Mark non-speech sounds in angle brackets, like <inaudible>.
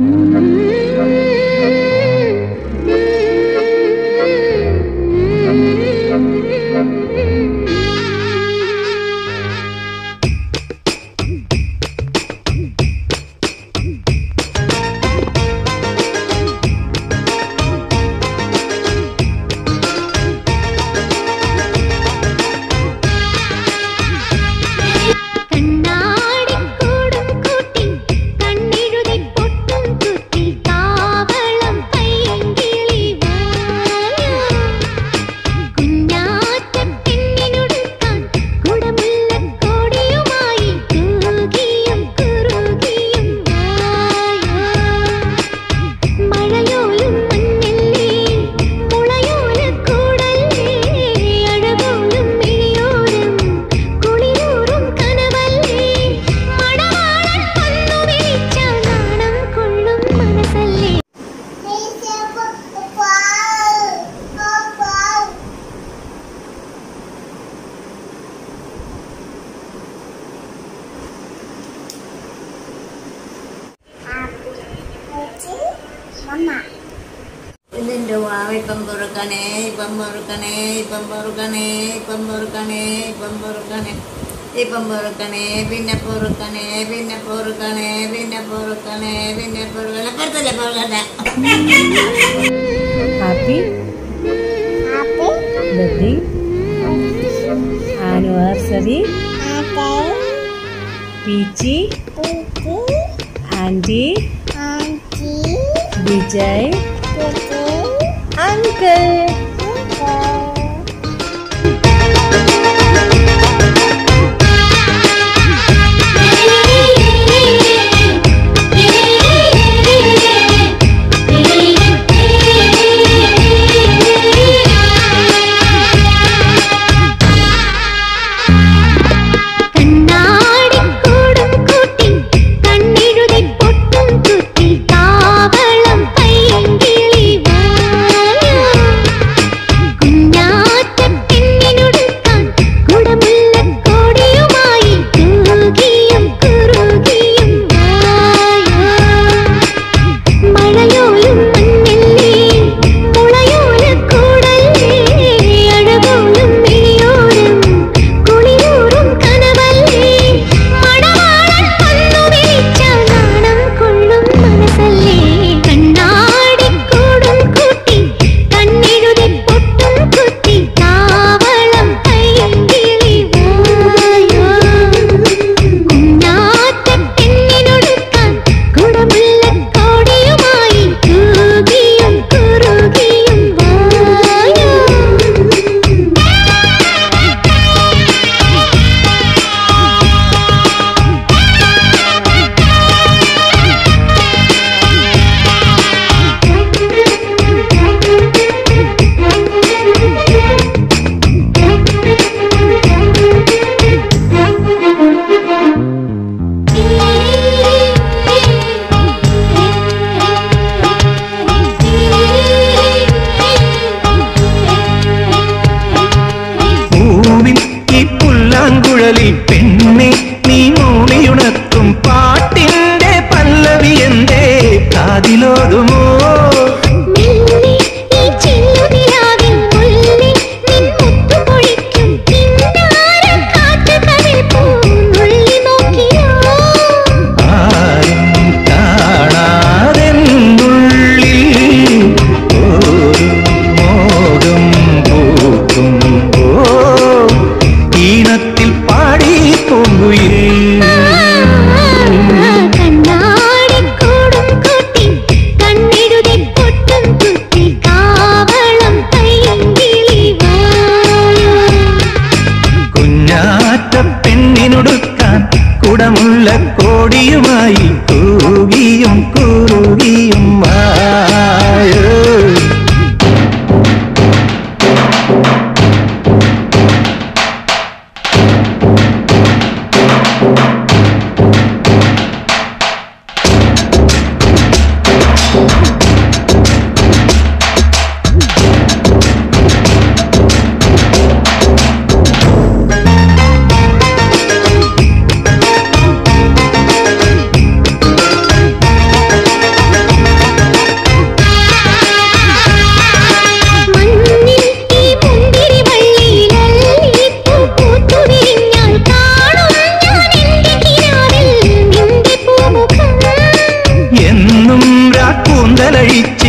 Mm-hmm. sana. Ini doa pemborokan eh pemborokan eh pemborokan eh pemborokan eh pemborokan eh ini pemborokan eh benda pemborokan eh bina pemborokan eh benda pemborokan eh bina pemborokan <laughs> apa tuh le pemborokan? Hati, hati, beting, anuar sedi, hati, pici, pupu, handi. Every day. காதலின் பெண் കൂടമുള്ള കോടിയുമായി കൂകിയും കുറുകിയും காதலழித்த